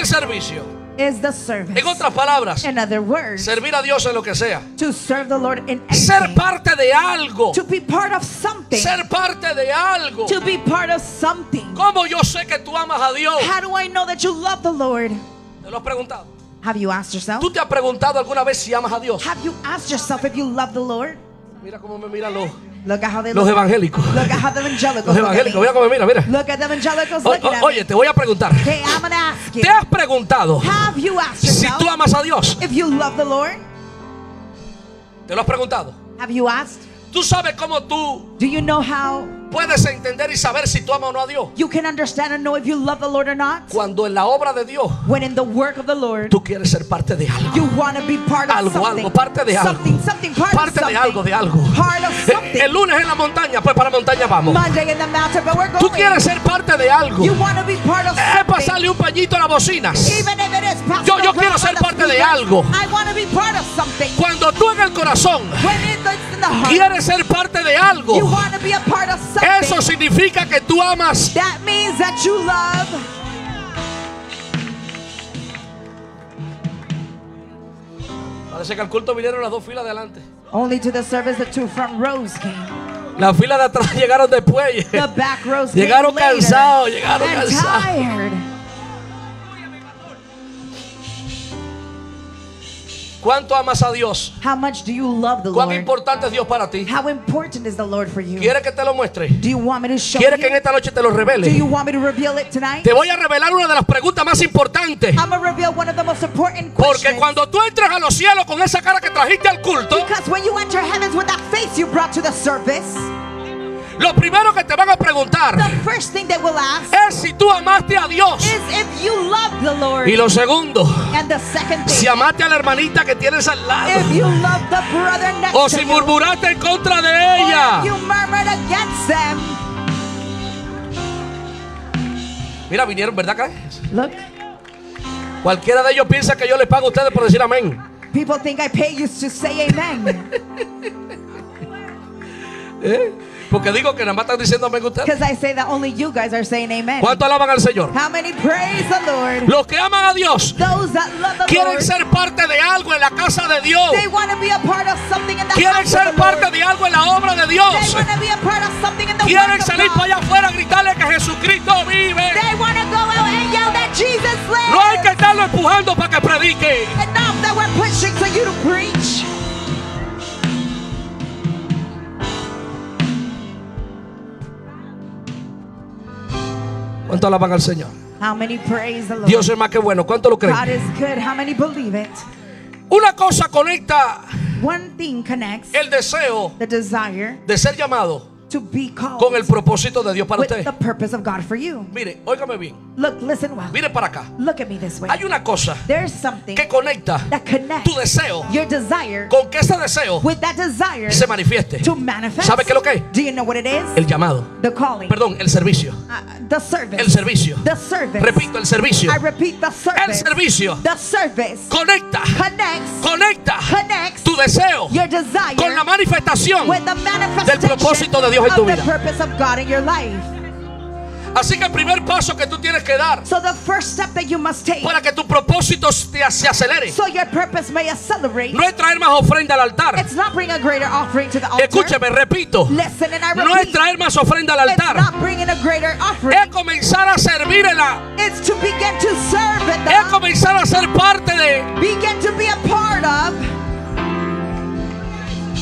El servicio. is the service. En otras palabras, In other words, servir a Dios en lo que sea. to serve the Lord in Ser parte de algo. To be part of something. Ser parte de algo. To be part of something. ¿Cómo yo sé que tú amas a Dios? How do I know that you love the Lord? ¿Te lo has preguntado? Have you asked yourself? ¿Tú te has preguntado alguna vez si amas a Dios? Have you asked yourself if you love the Lord? Mira cómo me miran los, Look at how they los look. evangélicos. Look at how the evangelicals Los evangélicos, mira cómo mira, mira. Look at the evangelicals O- o- oye, te voy a preguntar. Okay, I'm gonna ask you. ¿Te has preguntado Have you asked si yourself tú amas a Dios? if you love the Lord? ¿Te lo has preguntado? Have you asked? ¿Tú sabes cómo tú Do you know how puedes entender y saber si tú amas o no a Dios? you can understand and know if you love the Lord or not? Cuando en la obra de Dios When in the work of the Lord, tú quieres ser parte de algo. you want to be part of Algo, something. algo, parte de algo. Something, something, part Parte of de something. algo, de algo. Part of Eh, something. El lunes en la montaña, pues para la montaña vamos. Monday in the mountain, but we're Tú going. quieres ser parte de algo. You want to be part of Es something. pasarle un pañito a las bocinas. Even if it is Yo- yo quiero ser parte de algo. I want to be part of something. Cuando tú en el corazón When it's in the heart, quieres ser parte de you algo, want to be a part of something. Eso significa que tú amas. That means that you love. Parece que al culto vinieron las dos filas de adelante. Only to the service the two front rows came. Las filas de atrás llegaron después. The back rows Llegaron cansados, llegaron cansados. ¿Cuánto amas a Dios? How much do you love the ¿Cuán Lord? importante es Dios para ti? How important is the Lord for you? ¿Quieres que te lo muestre? Do you want me to show ¿Quieres que en you? esta noche te lo Do revele? you want me to reveal it tonight? Te voy a revelar una de las preguntas más importantes. I'm to reveal one of the most important Porque questions. cuando tú entras a los cielos con esa cara que trajiste al culto, Because when you enter heavens with that face you brought to the service, lo primero que te van a preguntar es si tú amaste a Dios. Y lo segundo, si amaste a la hermanita que tienes al lado. O si murmuraste en contra de ella. Mira, vinieron, ¿verdad? Look, Cualquiera de ellos piensa que yo les pago a ustedes por decir amén. people think I pay you to say amen. ¿Eh? Porque digo que nada más están diciendo amén ustedes. Because I say that only you guys are saying amen. ¿Cuánto alaban al Señor? How many praise the Lord? Los que aman a Dios Those that love the quieren Lord, ser parte de algo en la casa de Dios. they want to be a part of something in the Quieren house of ser the parte Lord. de algo en la obra de They Dios. want to be a part of something in the Quieren of salir God. para allá afuera a gritarle que Jesucristo vive. They want to go out and yell that Jesus lives. No hay que estarlo empujando para que predique. Enough that we're pushing for you to preach. ¿Cuánto alaban al Señor? How many praise the Lord? Dios es más que bueno. ¿Cuánto lo creen? God is good. How many believe it? Una cosa conecta One thing connects el deseo the desire de ser llamado to be called con el propósito de Dios para with usted. the purpose of God for you. Mire, óigame bien. Look, listen well. Mire para acá. Look at me this way. Hay una cosa There's something que conecta that connects tu deseo your desire con que ese deseo with that desire se manifieste. to manifest. ¿Sabe qué es lo que es? Do you know what it is? El llamado. the calling. Perdón, el servicio. Uh, the service. El servicio. The service. Repito, el servicio. I repeat the El service. servicio The service conecta, connects conecta connects tu deseo your desire con la manifestación. with the manifestation propósito de Dios en tu vida. Así que el primer paso que tú tienes que dar So the first step that you must take para que tu propósito te- se acelere so your purpose may accelerate. no es traer más ofrenda al altar. It's not bring a greater offering to the altar. Escúcheme, repito. Listen and I No es repeat. traer más ofrenda al It's altar. not bringing a greater offering. Es comenzar a servir en la. It's to begin to serve in Es comenzar a ser parte de. begin to be a part of.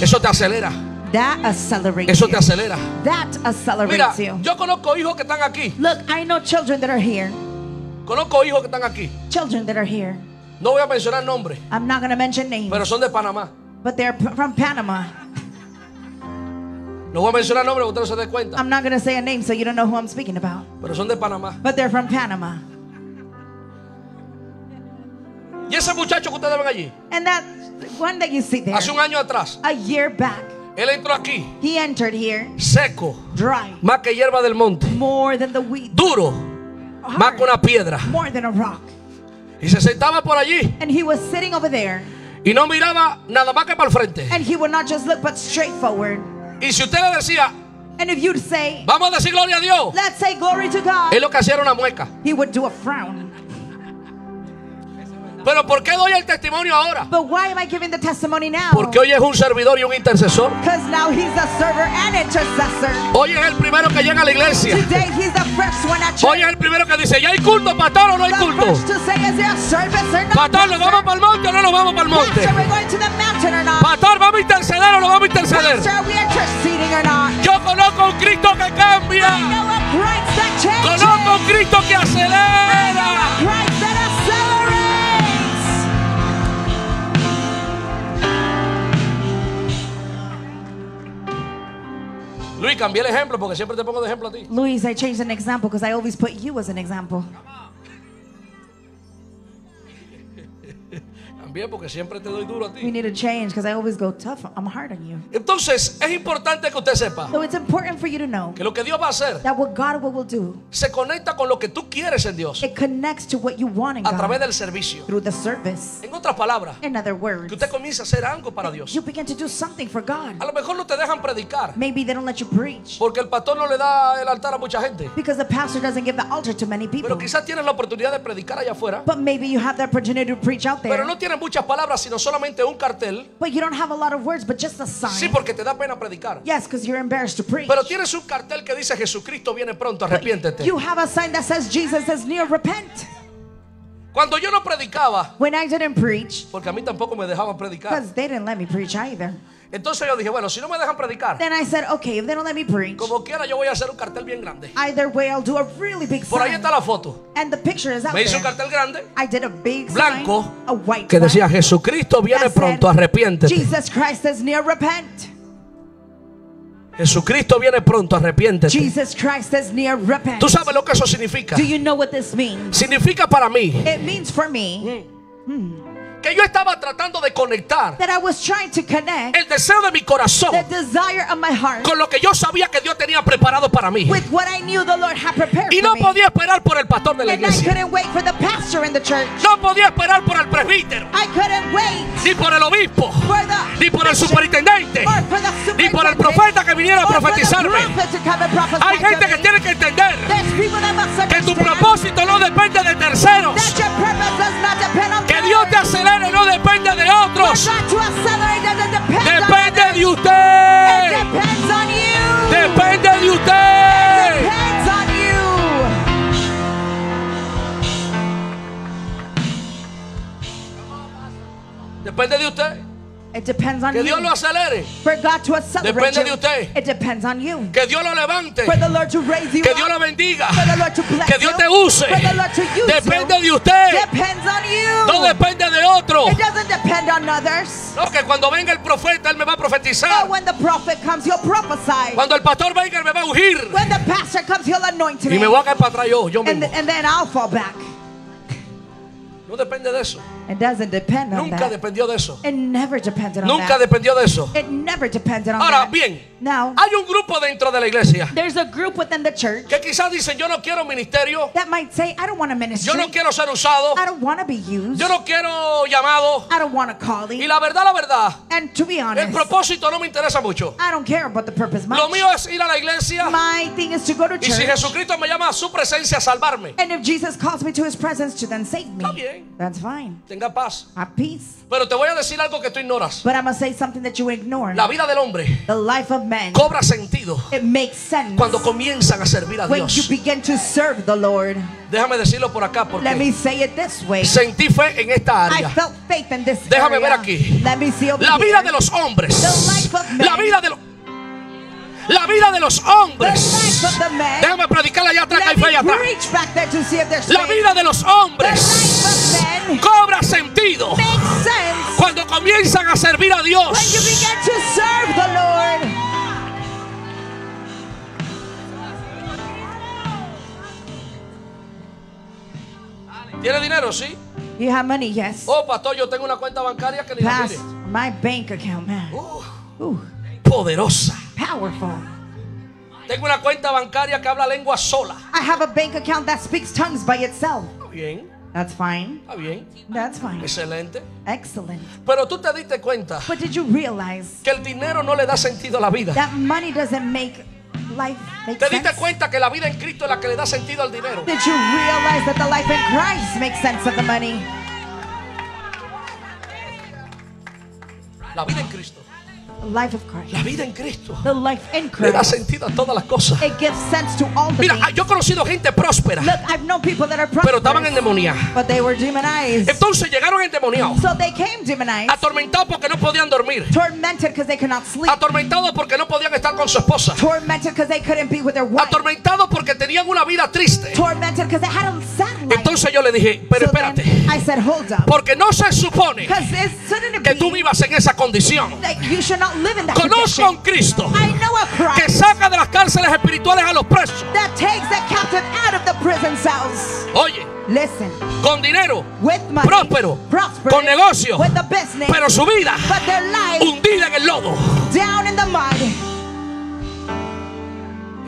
Eso te acelera. That accelerates Eso you. te acelera. That Mira, accelerates you. yo conozco hijos que están aquí. Look, I know children that are here. Conozco hijos que están aquí. Children that are here. No voy a mencionar nombres, I'm not going to mention names, pero son de Panamá. but they're from Panama. No voy a mencionar nombres, usted no se dé cuenta. I'm not going to say a name so you don't know who I'm speaking about, Pero son de Panamá. but they're from Panama. Y ese muchacho que ustedes ven allí, And that one that you see there, hace un año atrás, a year back, él entró aquí, he entered here seco, dry, más que hierba del monte, more than the wheat, duro, más que una piedra. more than a rock. Y se sentaba por allí And he was sitting over there, y no miraba nada más que para el frente. and he would not just look but straight forward. Y si usted le decía, And if you'd say, vamos a decir gloria a Dios, let's say glory to God, él lo que hacía era una mueca. he would do a frown. Pero ¿por qué doy el testimonio ahora? But why am I giving the testimony now? Porque hoy es un servidor y un intercesor. Because now he's a server and intercessor. Hoy es el primero que llega a la iglesia. Today he's the first one at church. Hoy es el primero que dice, ¿ya hay culto, pastor o no hay The culto? first to say, is there a service or not? Pastor, ¿nos vamos para el monte o no nos vamos para el monte? Pastor, we're going to the mountain or not? Pastor, ¿vamos a interceder o no vamos a interceder? Pastor, are we interceding or not? Yo conozco un Cristo que cambia. I know a Christ that changes. Conozco un Cristo que a acelera. Luis, cambié el ejemplo porque siempre te pongo de ejemplo a ti. Luis, I changed an example because I always put you as an example. Cambié porque siempre te doy duro a We ti. need to change because I always go tough. I'm hard on you. Entonces, es importante que usted sepa So it's important for you to know que lo que Dios va a hacer that what God will do, se conecta con lo que tú quieres en Dios it connects to what you want in a través God del servicio. through the service. En otras palabras, In other words, que usted comience a hacer algo para Dios. you begin to do something for God. A lo mejor no te dejan predicar Maybe they don't let you preach porque el pastor no le da el altar a mucha gente. because the pastor doesn't give the altar to many people. Pero quizás tienes la oportunidad de predicar allá afuera. But maybe you have the opportunity to preach out Pero there. no tienes muchas palabras, sino solamente un cartel. But you don't have a lot of words, but just a Sí, sign. porque te da pena predicar. Yes, because you're embarrassed to preach. Pero tienes un cartel que dice Jesucristo viene pronto, arrepiéntete. You have a sign that says Jesus is near, repent. Cuando yo no predicaba, When I didn't preach, porque a mí tampoco me dejaban predicar. because they didn't let me preach either. Entonces yo dije, bueno, si no me dejan predicar, Then I said, okay, if they don't let me preach, como quiera yo voy a hacer un cartel bien grande. either way, I'll do a really big Por ahí sign. está la foto. And the picture is out Me hice un there. cartel grande I did a big Blanco, sign, a white que decía Jesucristo viene that said, pronto, arrepiéntete. Jesus Christ is near, repent. Jesucristo viene pronto, arrepiéntete. Jesus Christ is near, repent. ¿Tú sabes lo que eso significa? Do you know what this means? Significa para mí It means for me que yo estaba tratando de conectar that I was trying to connect el deseo de mi corazón heart con lo que yo sabía que Dios tenía preparado para mí. with what I knew the Lord had prepared Y no podía esperar por el pastor de la iglesia. couldn't wait for the pastor in the church. No podía esperar por el presbítero, I couldn't wait ni por el obispo, ni por el superintendente, ni por el profeta que viniera a profetizarme. Hay gente que tiene que entender que tu propósito no depende de terceros. Depende de usted. depends on you. Depende de usted. depends on you. Depende de usted. It depends on Que Dios you. lo acelere. For God to Depende you, de usted. it depends on you. Que Dios lo levante. For the Lord to raise you Que. Dios lo bendiga. For the Lord to bless Que Dios te use. For the Lord to use Depende you. de usted. Depends on you. No depende de otro. It doesn't depend on others. No, que cuando venga el profeta, él me va a profetizar. But when the prophet comes, he'll prophesy. Cuando el pastor venga, él me va a ungir. When the pastor comes, he'll anoint me. Y me voy a caer para atrás yo, yo and, mismo. and then I'll fall back. No depende de eso. It doesn't depend on Nunca that. dependió de eso. It never depended on Nunca that. dependió de eso. It never depended on Ahora that. bien, Now, hay un grupo dentro de la iglesia there's a group within the church que quizás dicen, yo no quiero ministerio, that might say, I don't want a ministry. yo no quiero ser usado, I don't want to be used. yo no quiero llamado. I don't want a Y calling. la verdad, la verdad, And to be el honest, propósito no me interesa mucho. I don't care about the purpose much. Lo mío es ir a la iglesia My thing is to go to y si church. Jesucristo me llama a su presencia a salvarme, And if Jesus calls me to his presence to then save me, Está bien. that's fine. Tenga paz. Have peace. Pero te voy a decir algo que tú ignoras. But I'm to say something that you ignore. La vida del hombre The life of man, cobra sentido it makes sense cuando comienzan a servir a when you Dios. begin to serve the Lord. Déjame decirlo por acá Let me porque say it this way. sentí fe en esta I área. felt faith in this Déjame ver aquí. Let me see over La vida de los hombres. The life of. La vida de los la vida de los hombres. Déjame predicarla allá atrás, hay me atrás. La vida de los hombres cobra sentido cuando comienzan a servir a Dios. ¿Tiene dinero? Sí. You have money, yes. Oh, pastor, yo tengo una cuenta bancaria que mire. my bank account, man. Uh, poderosa powerful. Tengo una cuenta bancaria que habla lengua sola. I have a bank account that speaks tongues by itself. Bien. That's fine. Está bien. That's fine. Excelente. Excellent. Pero tú te diste cuenta But did you realize que el dinero no le da sentido a la vida. That money doesn't make life make ¿Te diste cuenta que la vida en Cristo es la que le da sentido al dinero? Did you realize that the life in Christ makes sense of the money? La vida en Cristo. The life of Christ. La vida en Cristo. The life in Le da Christ. sentido a todas las cosas. It gives sense to all the Mira, things. yo he conocido gente próspera, Look, I've known people that are pero estaban prosperous, endemoniadas. but they were demonized. Entonces llegaron endemoniados, So they came demonized, atormentados porque no podían dormir, tormented because they could not sleep, atormentados porque no podían estar con su esposa, tormented because they couldn't be with their wife, atormentados porque tenían una vida triste. tormented because they had a sad. Entonces yo le dije, pero espérate, I said, hold up. porque no se supone que tú vivas en esa condición. Conozco a un. Cristo I know a que saca de las cárceles espirituales a los presos. that takes the captive out of the prison cells. Oye, Listen, con dinero, with money, próspero, con negocio, with the business, pero su vida but their life hundida en el lodo. down in the mud.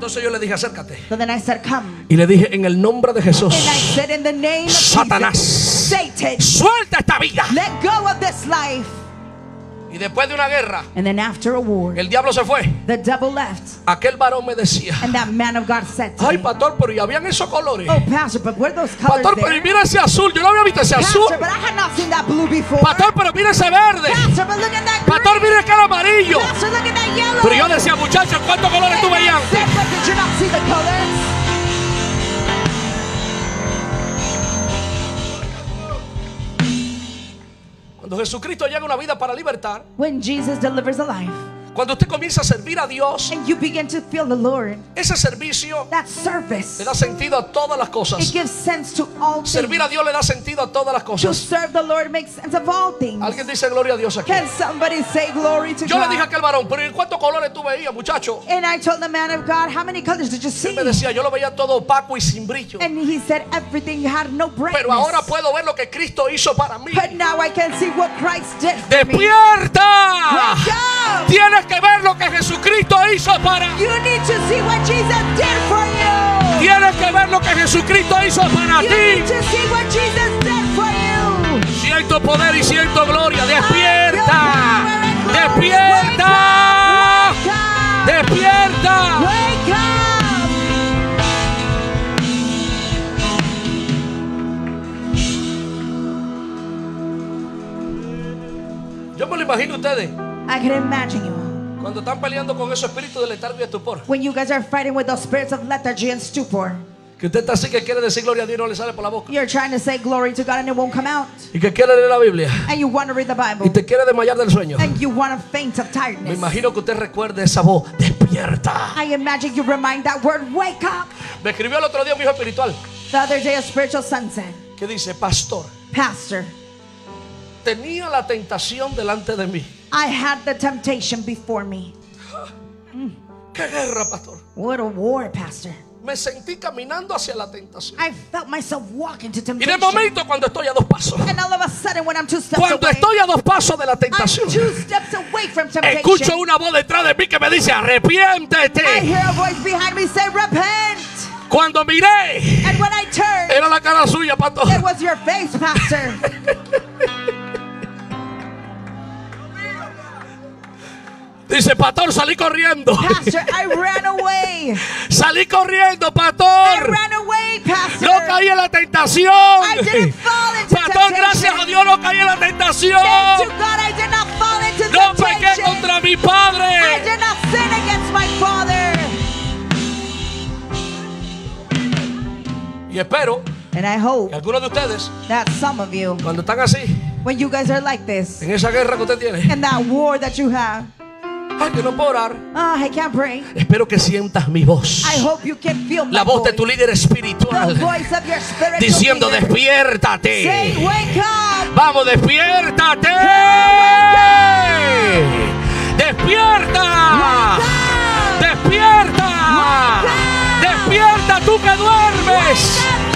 Entonces yo le dije, acércate. So then I said, come. Y le dije, en el nombre de Jesús, And I said, in the name of Satanás, Jesus, Satan, suelta esta vida. let go of this life. Y después de una guerra, And then after a war, el diablo se fue. the devil left. Aquel varón me decía, And that man of God said to ay me, pastor, pero ya habían esos colores. Oh, Pastor, but were those colors Pastor, pero there? y mira ese azul, yo no había visto ese azul. Pastor, but I had not seen that blue before. Pastor, pero mira ese verde. Pastor, but look at that green. Pastor, mira aquel amarillo. Pastor, look at that yellow. Pero yo decía, muchachos, Jesucristo llega una vida para libertar, When Jesus delivers a life cuando usted comienza a servir a Dios, and you begin to feel the Lord, ese servicio that service, le da sentido a todas las it cosas. gives sense to all. Servir a Dios le da sentido a todas las To cosas. serve the Lord makes sense of all things. Alguien dice gloria a Dios aquí. Can somebody say glory to Yo le dije a aquel varón, pero ¿y cuántos colores tú veías, muchacho? And I told the man of God, how many colors did you see? Él me decía, yo lo veía todo opaco y sin brillo. And he said everything had no brightness. Pero ahora puedo ver lo que Cristo hizo para mí. But now I can see what Christ did for me. ¡Despierta! Up! Tienes que ver lo que Jesucristo hizo para You need to see what Jesus did for you. Tienes que ver lo que Jesucristo hizo para You ti. need to see what Jesus did for you. Siento poder y siento gloria. Despierta. Despierta. Despierta. Wake up! Yo me lo imagino a ustedes I can imagine you cuando están peleando con esos espíritus de letargo y estupor. when you guys are fighting with those spirits of lethargy and stupor. Que usted está así que quiere decir gloria a Dios y no le sale por la boca. You're trying to say glory to God and it won't come out. Y que quiere leer la Biblia. And you want to read the Y Bible. te quiere desmayar del sueño. And you want to faint of Me tiredness. imagino que usted recuerde esa voz. Despierta. I imagine you remind that word, wake up. Me escribió el otro día un hijo espiritual The other day, a spiritual said, que dice, pastor, Pastor, tenía la tentación delante de mí. I had the temptation before me. ¿Qué guerra, pastor? What a war, Pastor. Me sentí caminando hacia la tentación. I felt myself walking to Y de temptation. momento cuando estoy a dos pasos. And all of a sudden, when I'm two steps Cuando away, estoy a dos pasos de la I'm tentación. two steps away from temptation. Escucho una voz detrás de mí que me dice, I arrepiéntete. hear a voice behind me say, repent. Cuando miré, And when I turned, era la cara suya, pastor. it was your face, Pastor. Dice, pastor, salí corriendo. Pastor, I ran away. Salí corriendo, I pastor. ran away, Pastor. No caí en la tentación. I didn't fall into Pastor, temptation. gracias a Dios no caí en la tentación. Thank to God, I did not fall into No pequé contra mi I padre. did not sin against my Father. Y espero And I hope que algunos de ustedes, that some of you, cuando están así, when you guys are like this, en esa guerra que usted tiene, in that war that you have, I can't pray. Espero que sientas mi voz. La voz de tu líder espiritual. Diciendo, despiértate. Vamos, despiértate. Despierta. Despierta. Despierta tú que duermes.